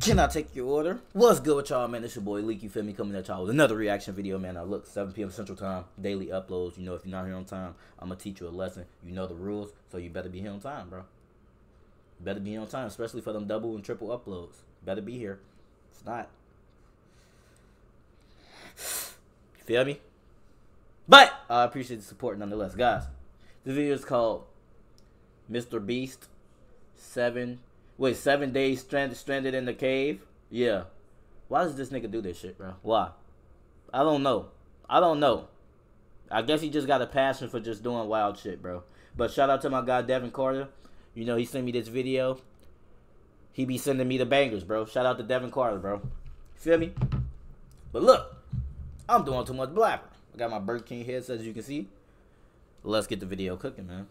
Can I take your order? What's good with y'all, man? It's your boy Leek, you feel me? Coming at y'all with another reaction video, man. I look, 7 p.m. Central Time, daily uploads. You know, if you're not here on time, I'm going to teach you a lesson. You know the rules, so you better be here on time, bro. Better be on time, especially for them double and triple uploads. Better be here. It's not. You feel me? But I appreciate the support nonetheless. Guys, this video is called Mr. Beast 7 Wait, seven days stranded stranded in the cave? Yeah. Why does this nigga do this shit, bro? Why? I don't know. I don't know. I guess he just got a passion for just doing wild shit, bro. But shout out to my guy Devin Carter. You know, he sent me this video. He be sending me the bangers, bro. Shout out to Devin Carter, bro. Feel me? But look, I'm doing too much blabbing. I got my Burger King headset, as you can see. Let's get the video cooking, man.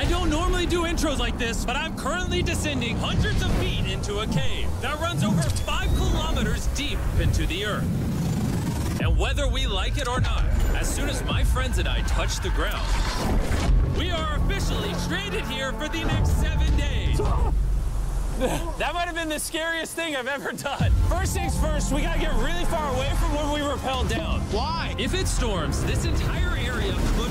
I don't normally do intros like this, but I'm currently descending hundreds of feet into a cave that runs over five kilometers deep into the earth. And whether we like it or not, as soon as my friends and I touch the ground, we are officially stranded here for the next seven days. That might have been the scariest thing I've ever done. First things first, we gotta get really far away from where we rappelled down. Why? If it storms, this entire area could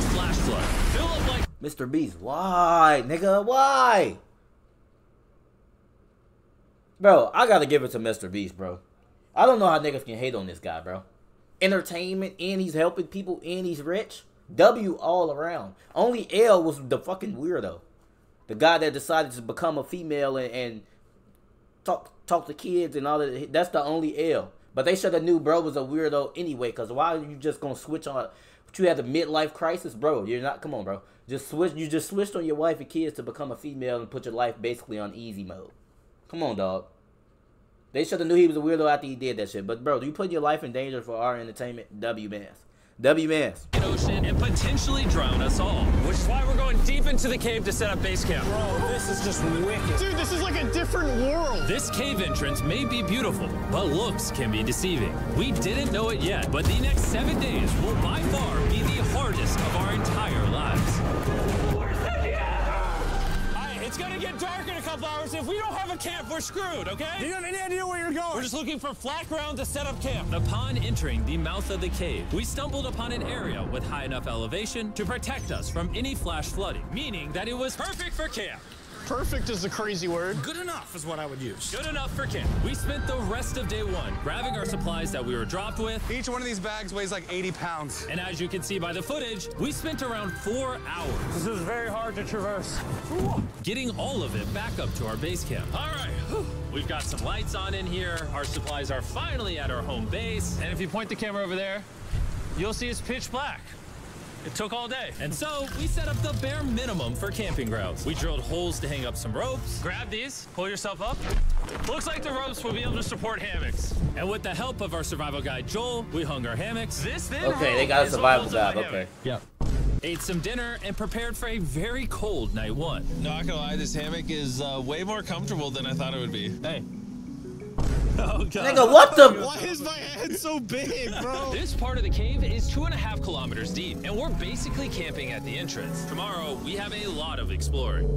Mr. Beast, why, nigga, why? Bro, I gotta give it to Mr. Beast, bro. I don't know how niggas can hate on this guy, bro. Entertainment, and he's helping people, and he's rich. W all around. Only L was the fucking weirdo. The guy that decided to become a female and, and talk talk to kids and all that. That's the only L. But they should have knew bro was a weirdo anyway. Cause why are you just gonna switch on? But you had the midlife crisis, bro. You're not. Come on, bro. Just switch. You just switched on your wife and kids to become a female and put your life basically on easy mode. Come on, dog. They should have knew he was a weirdo after he did that shit. But bro, do you put your life in danger for our entertainment. W mass. W mass. Ocean and potentially drown us all. Which is why we're going deep into the cave to set up base camp. Bro, this is just wicked. Dude, this is like a different world. This cave entrance may be beautiful, but looks can be deceiving. We didn't know it yet, but the next seven days will by far be the hardest of our entire couple hours. If we don't have a camp, we're screwed, okay? Do you have any idea where you're going? We're just looking for flat ground to set up camp. Upon entering the mouth of the cave, we stumbled upon an area with high enough elevation to protect us from any flash flooding, meaning that it was perfect for camp. Perfect is a crazy word. Good enough is what I would use. Good enough for camp. We spent the rest of day one grabbing our supplies that we were dropped with. Each one of these bags weighs like 80 pounds. And as you can see by the footage, we spent around four hours. This is very hard to traverse. Getting all of it back up to our base camp. All right, we've got some lights on in here. Our supplies are finally at our home base. And if you point the camera over there, you'll see it's pitch black. It took all day. And so we set up the bare minimum for camping grounds. We drilled holes to hang up some ropes. Grab these, pull yourself up. Looks like the ropes will be able to support hammocks. And with the help of our survival guide Joel, we hung our hammocks. This thin Okay, they got a survival holds guide. Okay. hammock. Yep. Ate some dinner and prepared for a very cold night one. Not gonna lie, this hammock is uh, way more comfortable than I thought it would be. Hey. Oh, God. Nigga, what the? Why is my head so big, bro? This part of the cave is two and a half kilometers deep, and we're basically camping at the entrance. Tomorrow, we have a lot of exploring.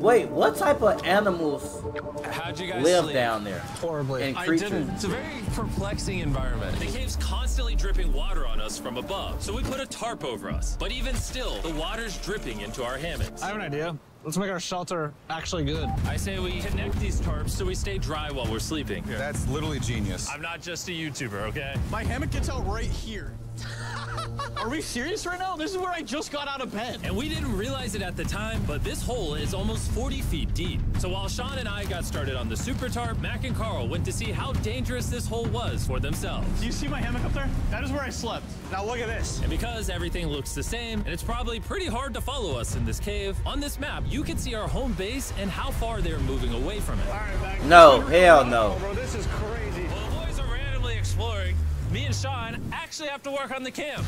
Wait, what type of animals How'd you guys live sleep? down there? Horribly. And I creatures. didn't. It's a very perplexing environment. The cave's constantly dripping water on us from above, so we put a tarp over us. But even still, the water's dripping into our hammocks. I have an idea. Let's make our shelter actually good. I say we connect these tarps so we stay dry while we're sleeping. That's literally genius. I'm not just a YouTuber, okay? My hammock gets out right here. Are we serious right now? This is where I just got out of bed. And we didn't realize it at the time, but this hole is almost 40 feet deep. So while Sean and I got started on the super tarp, Mac and Carl went to see how dangerous this hole was for themselves. Do you see my hammock up there? That is where I slept. Now look at this. And because everything looks the same, and it's probably pretty hard to follow us in this cave, on this map, you can see our home base and how far they're moving away from it. All right, back. No, hell no. Bro, this is crazy. While the boys are randomly exploring, me and Sean actually have to work on the camp.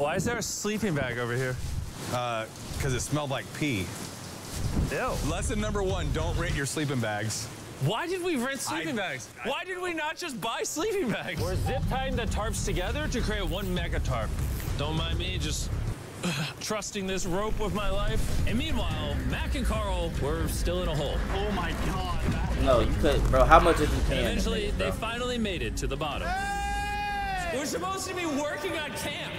Why is there a sleeping bag over here? Uh, because it smelled like pee. Ew. Lesson number one, don't rent your sleeping bags. Why did we rent sleeping I- bags? Why did we not just buy sleeping bags? We're zip tying the tarps together to create one mega tarp. Don't mind me, just trusting this rope with my life. And meanwhile, Mac and Carl were still in a hole. Oh my god. that- No, you could, bro. How much is you paying? this Eventually, nigga, they finally made it to the bottom. We're supposed to be working on camp.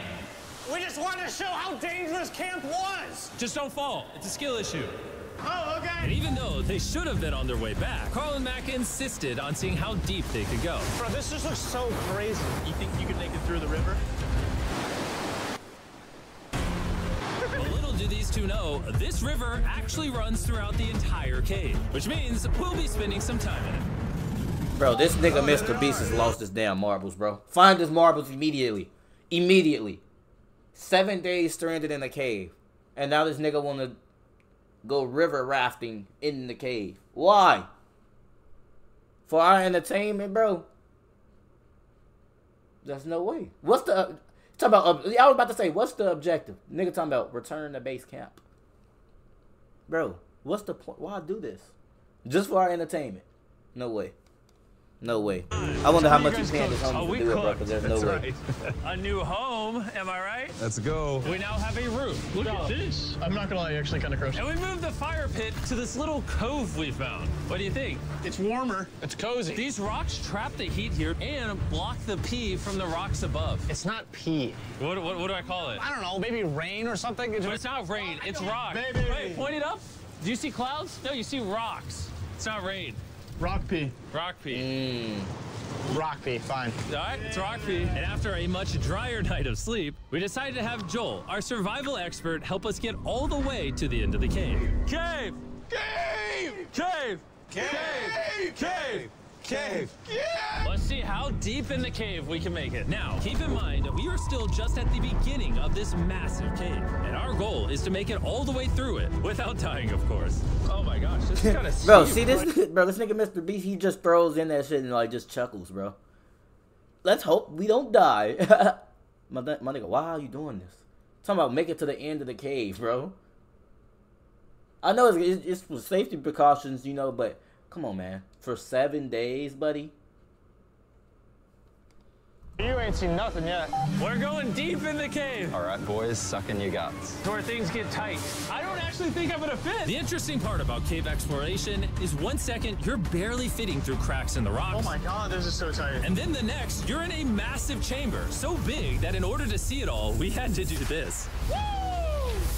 We just wanted to show how dangerous camp was. Just don't fall. It's a skill issue. Oh, okay. And okay. even though they should have been on their way back, Carl and Mac insisted on seeing how deep they could go. Bro, this just looks so crazy. You think you could make it through the river? But little do these two know, this river actually runs throughout the entire cave, which means we'll be spending some time in it. Bro, this nigga Mr. Beast has lost his damn marbles, bro. Find his marbles immediately. Immediately. Seven days stranded in a cave. And now this nigga wanna go river rafting in the cave. Why? For our entertainment, bro. There's no way. What's the talk about? I was about to say, what's the objective? Nigga talking about return to base camp. Bro, what's the point? Why do this? Just for our entertainment? No way. No way. I wonder how much you paying this Oh, homie we to do it, bro. cooked. Because there's no way. A new home, am I right? Let's go. We now have a roof. Look at this. I'm not gonna lie, you're actually kind of gross. And we moved the fire pit to this little cove we found. What do you think? It's warmer. It's cozy. These rocks trap the heat here and block the pee from the rocks above. It's not pee. What, what, what do I call it? I don't know, maybe rain or something. But it's not rain, it's rock. Baby. Wait, point it up. Do you see clouds? No, you see rocks. It's not rain. Rock pee. Rock pee. Mm. Rock pee, fine. All right, it's rock pee. And after a much drier night of sleep, we decided to have Joel, our survival expert, help us get all the way to the end of the cave. Cave! Cave! Cave! Cave! Cave! Cave! Let's see how deep in the cave we can make it. Now, keep in mind, we are still just at the beginning of this massive cave, and our goal is to make it all the way through it without dying, of course. Oh my gosh, this is kind of Bro, see this, bro. This nigga Mr. Beast, he just throws in that shit and like just chuckles, bro. Let's hope we don't die. my, my nigga, why are you doing this? Talking about make it to the end of the cave, bro. I know it's, it's, it's for safety precautions, you know, but come on, man. For seven days, buddy. You ain't seen nothing yet. We're going deep in the cave. All right, boys, suck in your guts. It's where things get tight. I don't actually think I'm gonna fit. The interesting part about cave exploration is one second you're barely fitting through cracks in the rocks. Oh my god, this is so tight. And then the next, you're in a massive chamber, so big that in order to see it all, we had to do this. Woo!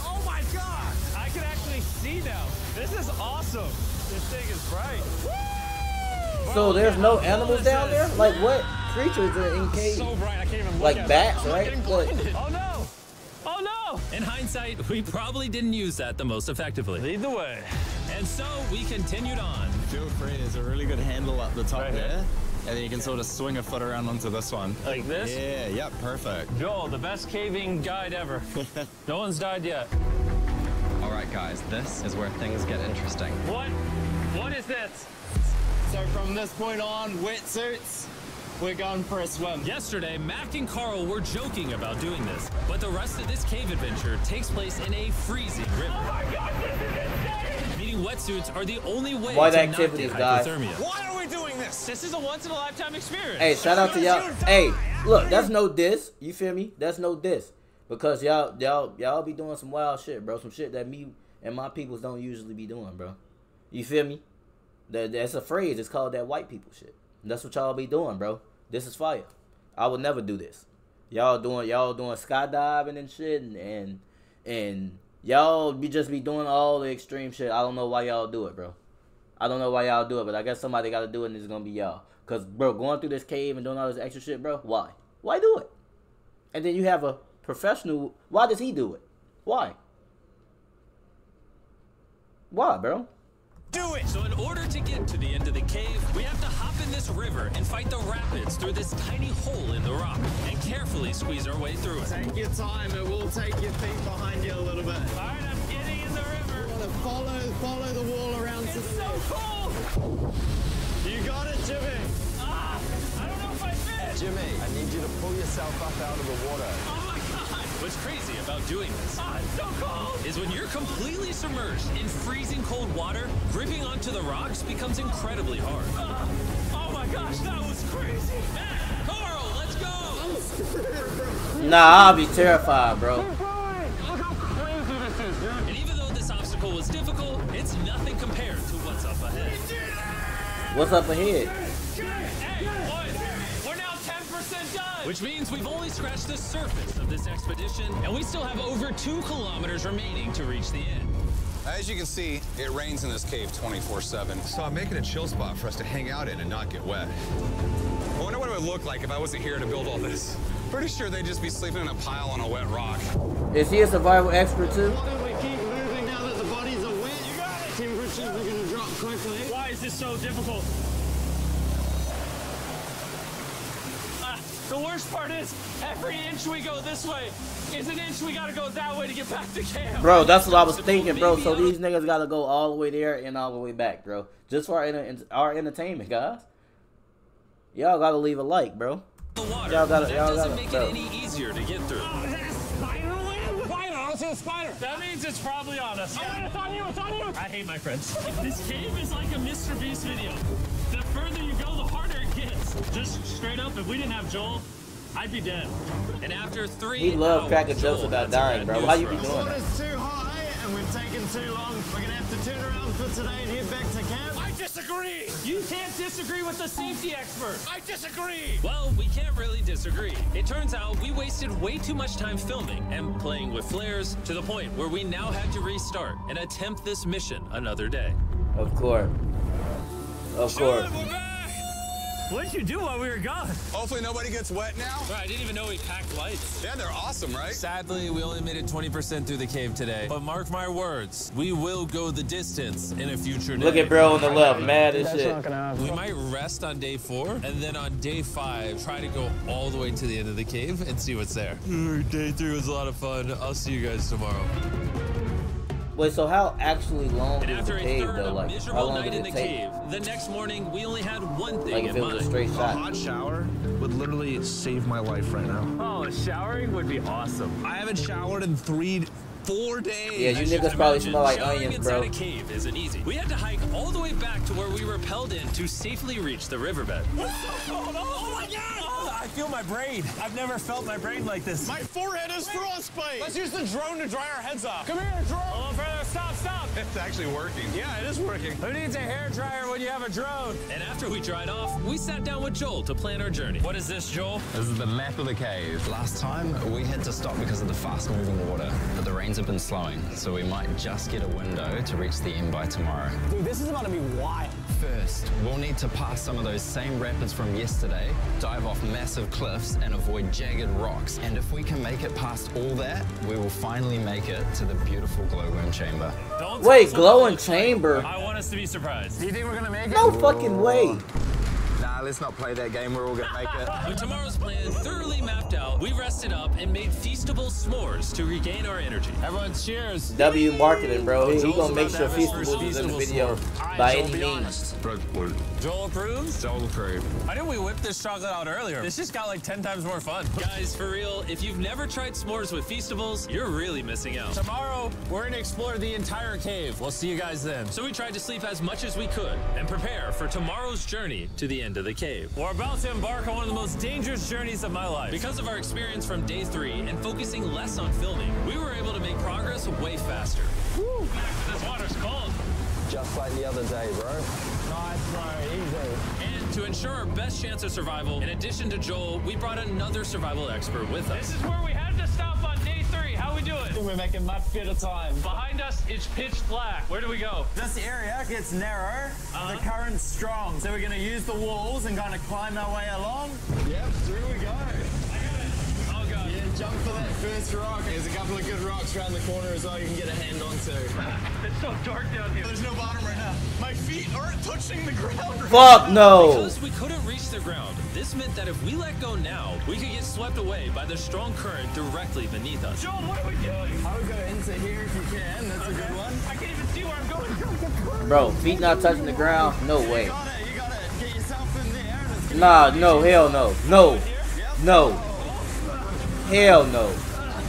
Oh my god! I can actually see now. This is awesome. This thing is bright. Woo! So there's no animals down there? Like what creatures are in caves? So bright, I can't even look Like bats, right? getting Oh no! Oh no! In hindsight, we probably didn't use that the most effectively. Lead the way. And so we continued on. Feel free, there's a really good handle up the top Right here? there. And then you can sort of swing a foot around onto this one. Like this? Yeah, yep, perfect. Joel, the best caving guide ever. no one's died yet. All right, guys, this is where things get interesting. What? What is this? So from this point on, wetsuits, we're going for a swim. Yesterday, Mac and Carl were joking about doing this, but the rest of this cave adventure takes place in a freezing river. Oh my god, this is insane! Meaning wetsuits are the only way White to activities, not get hypothermia. Why are we doing this? This is a once-in-a-lifetime experience. Hey, shout out to y'all. Hey, look, that's no diss. You feel me? That's no diss. Because y'all, y'all, y'all be doing some wild shit, bro. Some shit that me and my peoples don't usually be doing, bro. You feel me? That that's a phrase. It's called that white people shit. That's what y'all be doing, bro. This is fire. I would never do this. Y'all doing y'all doing skydiving and shit, and and, and y'all be just be doing all the extreme shit. I don't know why y'all do it, bro. I don't know why y'all do it, but I guess somebody got to do it, and it's gonna be y'all. Cause bro, going through this cave and doing all this extra shit, bro. Why? Why do it? And then you have a professional. Why does he do it? Why? Why, bro? Do it! So in order to get to the end of the cave, we have to hop in this river and fight the rapids through this tiny hole in the rock and carefully squeeze our way through it. Take your time, it will take your feet behind you a little bit. All right, I'm getting in the river. You Want to follow, follow the wall around to It's the so left. cold. You got it, Jimmy. Ah, I don't know if I fit. Jimmy, I need you to pull yourself up out of the water. My god! What's crazy about doing this ah, so cold! is when you're completely submerged in freezing cold water, gripping onto the rocks becomes incredibly hard. Ah, oh my gosh, that was crazy! Matt, Carl, let's go! nah, I'll be terrified, bro. And even though this obstacle was difficult, it's nothing compared to what's up ahead. What's up ahead? Eight, eight, one, now 10% done! Which means we've only scratched the surface of this expedition, and we still have over two kilometers remaining to reach the end. As you can see, it rains in this cave 24-7. So I'm making a chill spot for us to hang out in and not get wet. I wonder what it would look like if I wasn't here to build all this. Pretty sure they'd just be sleeping in a pile on a wet rock. Is he a survival expert too? Why don't we keep moving now that the bodies are wet? You got it! Temperatures are gonna drop quickly. Why is this so difficult? Ah, the worst part is, every inch we go this way is an inch we gotta go that way to get back to camp. Bro, that's what I was thinking, bro. So these niggas gotta go all the way there and all the way back, bro. Just for our, enter- our entertainment, guys. Y'all gotta leave a like, bro. Y'all gotta- y'all gotta- make bro. it any easier to get through. Oh, is that a spider web? Spider, I don't see a spider. That means it's probably on us. Oh, it's on you, it's on you. I hate my friends. This cave is like a Mr. Beast video. The further you go, the harder it gets. Just straight up, if we didn't have Joel, I'd be dead. And after three He love cracking jokes Joel about dying, bro. news Why you for be us. doing that? Water's too high and we've taken too long. We're gonna have to turn around for today and head back to camp. I disagree. You can't disagree with the safety expert. I disagree. Well, we can't really disagree. It turns out we wasted way too much time filming and playing with flares to the point where we now had to restart and attempt this mission another day. Of course. Of course. What did you do while we were gone? Hopefully nobody gets wet now. I didn't even know we packed lights. Yeah, they're awesome, right? Sadly, we only made it 20% through the cave today. But mark my words, we will go the distance in a future day. Look at bro on the left, mad as shit. We might rest on day four, and then on day five, try to go all the way to the end of the cave and see what's there. Day three was a lot of fun. I'll see you guys tomorrow. Wait, so how actually long And is after the a cave third though? Like, how long did in the it take? cave, the next morning we only had one thing Like if in it was a mind. straight A hot shower would literally save my life right now. Oh, showering would be awesome. I haven't showered in three, four days. Yeah, you As niggas probably imagine, smell like showering onions, inside bro. a cave isn't easy. We had to hike all the way back to where we rappelled in to safely reach the riverbed. Oh my god! I feel my brain. I've never felt my brain like this. My forehead is frostbite. Let's use the drone to dry our heads off. Come here, drone. Hold on, brother. Stop, stop. It's actually working. Yeah, it is working. Who needs a hair dryer when you have a drone? And after we dried off, we sat down with Joel to plan our journey. What is this, Joel? This is the map of the cave. Last time, we had to stop because of the fast moving water, but the rains have been slowing, so we might just get a window to reach the end by tomorrow. Dude, this is about to be wild. First, we'll need to pass some of those same rapids from yesterday, dive off massive cliffs, and avoid jagged rocks. And if we can make it past all that, we will finally make it to the beautiful glowworm chamber. Don't Wait, tell us glowing what it looks like. chamber? I want us to be surprised. Do you think we're gonna make it? No fucking way. Nah, let's not play that game. We're all gonna make it. With tomorrow's plan thoroughly mapped out, we rested up and made feastable s'mores to regain our energy. Everyone, cheers. W marketing, bro. He, he gonna make sure to have his first Feastables is in the video s'more. by any means. Joel approves? Joel approved. Why didn't we whip this chocolate out earlier? This just got like 10 times more fun. Guys, for real, if you've never tried s'mores with Feastables, you're really missing out. Tomorrow, we're gonna explore the entire cave. We'll see you guys then. So we tried to sleep as much as we could and prepare for tomorrow's journey to the end of the cave. We're about to embark on one of the most dangerous journeys of my life. Because of our experience from day three and focusing less on filming, we were able to make progress way faster. this water's cold. Just like the other day, bro. Nice, bro. Easy. And to ensure our best chance of survival, in addition to Joel, we brought another survival expert with us. This is where we had three. How we doing? We're making much better time. Behind us, it's pitch black. Where do we go? This area gets narrow, uh-huh. the current's strong, so we're gonna use the walls and kind of climb our way along. Yep, through we go. Oh god. Yeah, jump for that first rock. There's a couple of good rocks around the corner as well you can get a hand onto. It's so dark down here. There's no bottom right now. My feet aren't touching the ground. Fuck no. Because we couldn't reach the ground, this meant that if we let go now, we could get swept away by the strong current directly beneath us. Joel, what are we doing? I would go into here if you can. That's a good one. I can't even see where I'm going. Bro, feet not touching the ground? No way. You gotta, you gotta get yourself in there. and it's gonna Nah, no, hell no. No. No. Hell no.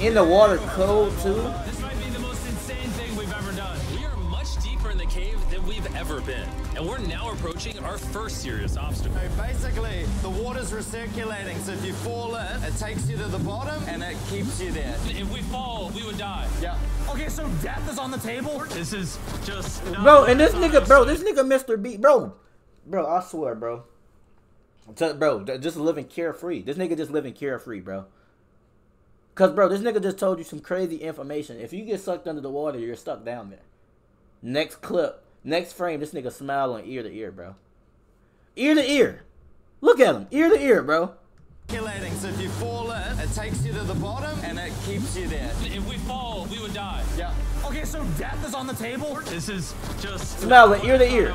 In the water cold too? This might be the most insane thing we've ever done. We are much deeper in the cave than we've ever been. And we're now approaching our first serious obstacle. So basically, the water's recirculating, so if you fall in, it takes you to the bottom and it keeps you there. If we fall, we would die. Yeah. Okay, so death is on the table? This is just. Bro, and this nigga, bro, this nigga, Mr. B, bro, bro, I swear, bro, bro, just living carefree. This nigga just living carefree, bro. Cause, bro, this nigga just told you some crazy information. If you get sucked under the water, you're stuck down there. Next clip, next frame, this nigga smiling ear to ear, bro. Ear to ear. Look at him, ear to ear, bro. Circulating, so if you fall in, it takes you to the bottom and it keeps you there. If we fall, we would die. Yeah. Okay, so death is on the table? This is just. Smiling ear to ear.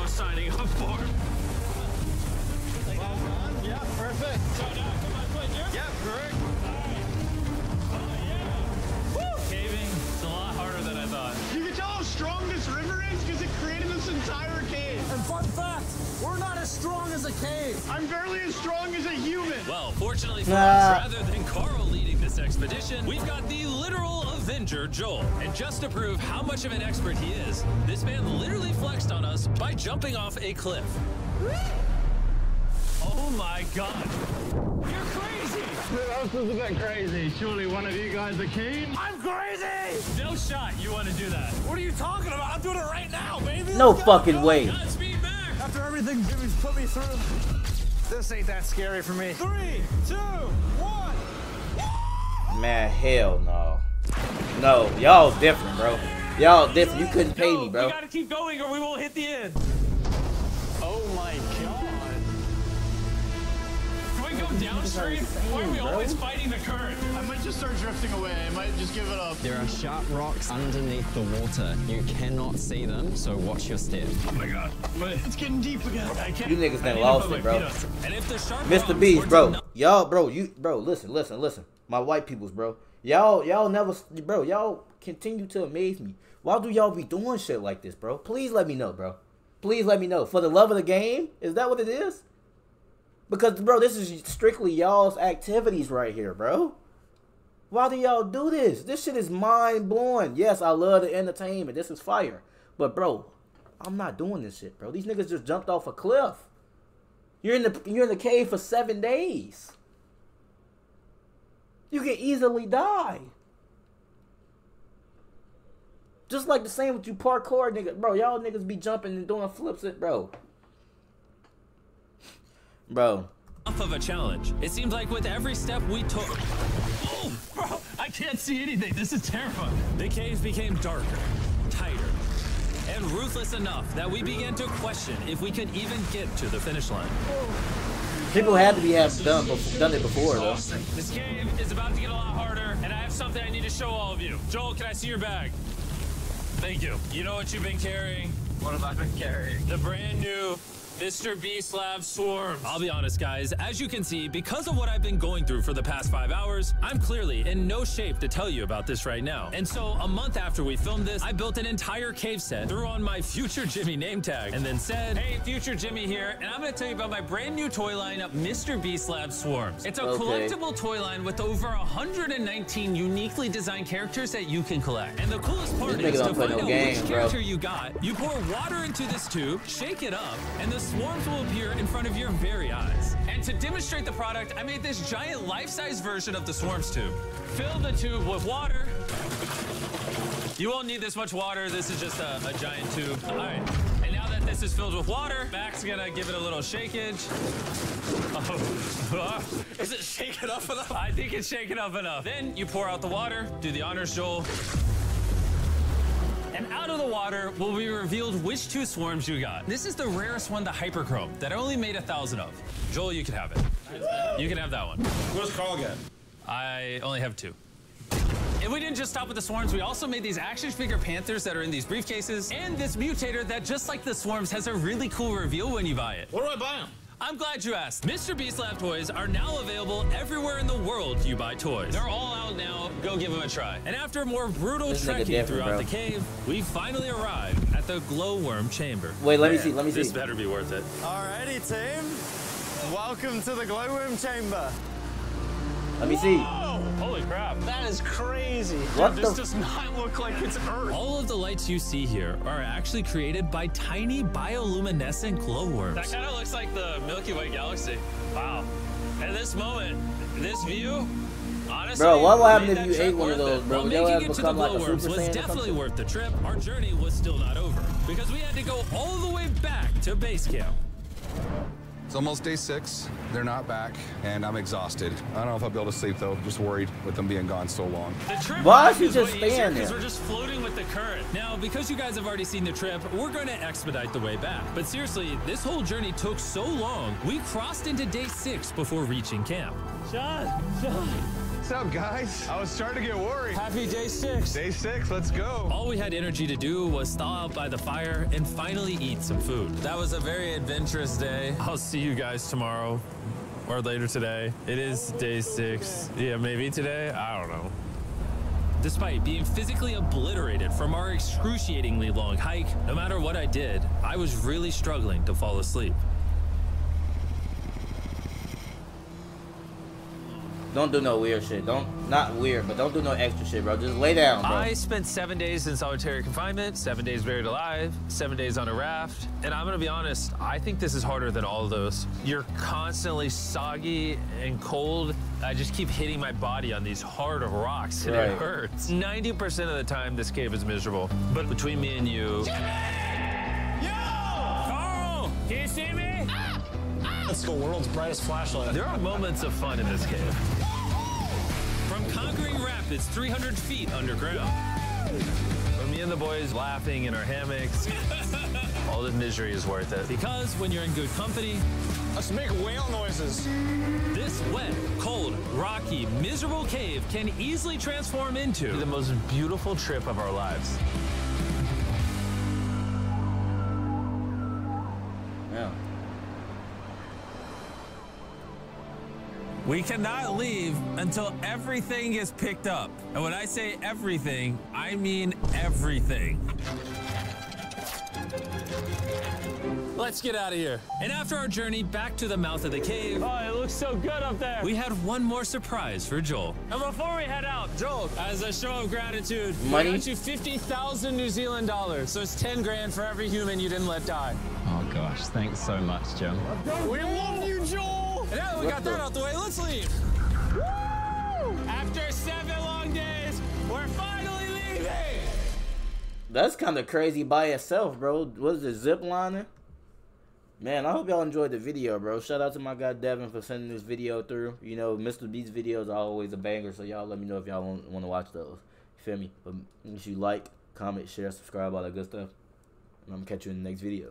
Not as strong as a cave. I'm barely as strong as a human. Well, fortunately for Nah. us, rather than Carl leading this expedition, we've got the literal Avenger Joel. And just to prove how much of an expert he is, this man literally flexed on us by jumping off a cliff. Oh my god. You're crazy! This is a bit crazy. Surely one of you guys are keen? I'm crazy! No shot you want to do that. What are you talking about? I'm doing it right now, baby. No fucking way. Godspeed, Max! After everything Jimmy's put me through, this ain't that scary for me. Three, two, one. Man, hell no. No, y'all different, bro. Y'all different. You couldn't pay me, bro. We gotta keep going or we won't hit the end. Oh my god. We go downstream? Why are we always fighting the current? I might just start drifting away. I might just give it up. There are sharp rocks underneath the water. You cannot see them, so watch your step. Oh my god. It's getting deep again. I can't. You niggas I done lost it, bro. And if the sharp Mr. Beast, bro. Y'all, bro, you, bro, listen, listen, listen. My white peoples, bro. Y'all, y'all never, bro, y'all continue to amaze me. Why do y'all be doing shit like this, bro? Please let me know, bro. Please let me know. For the love of the game? Is that what it is? Because, bro, this is strictly y'all's activities right here, bro. Why do y'all do this? This shit is mind blowing. Yes, I love the entertainment. This is fire. But, bro, I'm not doing this shit, bro. These niggas just jumped off a cliff. You're in the you're in the cave for seven days. You can easily die. Just like the same with you parkour niggas, bro. Y'all niggas be jumping and doing flips, it, bro. Bro, enough of a challenge. It seems like with every step we took. Oh, bro, I can't see anything. This is terrifying. The caves became darker, tighter, and ruthless enough that we began to question if we could even get to the finish line. people had to be have done done it before though. This cave is about to get a lot harder, and I have something I need to show all of you. Joel, can I see your bag? Thank you. You know what you've been carrying? What have I been carrying? The brand new Mr. Beast Lab Swarms. I'll be honest, guys. As you can see, because of what I've been going through for the past five hours, I'm clearly in no shape to tell you about this right now. And so, a month after we filmed this, I built an entire cave set, threw on my Future Jimmy name tag, and then said, Hey, Future Jimmy here, and I'm gonna tell you about my brand new toy line of Mr. Beast Lab Swarms. It's a Okay. collectible toy line with over 119 uniquely designed characters that you can collect. And the coolest part is to find no out game, which bro. character you got, you pour water into this tube, shake it up, and the swarms will appear in front of your very eyes. And to demonstrate the product, I made this giant life-size version of the swarms tube. Fill the tube with water. You won't need this much water. This is just a, a giant tube. All right. And now that this is filled with water, Mac's gonna give it a little shakeage. Oh. Is it shaken up enough? I think it's shaken up enough. Then you pour out the water, do the honors, Joel. Out of the water will be revealed which two swarms you got. This is the rarest one, the hyperchrome, that I only made a thousand of. Joel, you can have it. You can have that one. What does Carl get? I only have two. And we didn't just stop with the swarms, we also made these action figure panthers that are in these briefcases, and this mutator that, just like the swarms, has a really cool reveal when you buy it. Where do I buy them? I'm glad you asked. Mr. Beast Lab toys are now available everywhere in the world you buy toys. They're all out now. Go give them a try. And after more brutal This trekking different, throughout bro. the cave, we finally arrived at the glowworm chamber. Wait, let me see, let me see. This better be worth it. Alrighty, team. Welcome to the glowworm chamber. Let me see. Holy crap. That is crazy. What This does not look like it's Earth. All of the lights you see here are actually created by tiny bioluminescent glowworms. That kind of looks like the Milky Way galaxy. Wow. At this moment, this view, honestly, Bro, what will happen if you ate one of those, bro? While Would your making ass it to the become like a glowworms Super was definitely worth the trip, our journey was still not over because we had to go all the way back to base camp. It's almost day six. They're not back, and I'm exhausted. I don't know if I'll be able to sleep though. Just worried with them being gone so long. The trip Why is he just way easier staying 'cause there? We're just floating with the current. Now, because you guys have already seen the trip, we're going to expedite the way back. But seriously, this whole journey took so long, we crossed into day six before reaching camp. John, John. What's up, guys? I was starting to get worried. Happy day six. Day six, let's go. All we had energy to do was thaw out by the fire and finally eat some food. That was a very adventurous day. I'll see you guys tomorrow or later today. It is day six. Yeah, maybe today. I don't know. Despite being physically obliterated from our excruciatingly long hike, no matter what I did, I was really struggling to fall asleep. Don't do no weird shit. Don't not weird, but don't do no extra shit, bro. Just lay down, bro. I spent seven days in solitary confinement, seven days buried alive, seven days on a raft. And I'm gonna be honest, I think this is harder than all of those. You're constantly soggy and cold. I just keep hitting my body on these hard rocks and Right. it hurts. 90% of the time, this cave is miserable. But between me and you, Carl, can you see me? Ah! Ah! That's the world's brightest flashlight. there are moments of fun in this cave. From conquering rapids 300 feet underground. From me and the boys laughing in our hammocks. All the misery is worth it. Because when you're in good company, Let's make whale noises. this wet, cold, rocky, miserable cave can easily transform into the most beautiful trip of our lives. We cannot leave until everything is picked up. And when I say everything, I mean everything. Let's get out of here. And after our journey back to the mouth of the cave, Oh, it looks so good up there. we had one more surprise for Joel. and before we head out, Joel, as a show of gratitude, Money? we got you 50,000 New Zealand dollars. So it's 10 grand for every human you didn't let die. Oh gosh, thanks so much, Jim. We love you, Joel. And now that we got that out the way, let's leave. After seven long days, we're finally leaving. That's kind of crazy by itself, bro. What is it, zip lining? Man, I hope y'all enjoyed the video, bro. Shout out to my guy Devin for sending this video through. You know, Mr. Beast videos are always a banger, so y'all let me know if y'all want, want to watch those. You feel me? But make sure you like, comment, share, subscribe, all that good stuff. And I'm gonna catch you in the next video.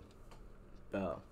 Bye.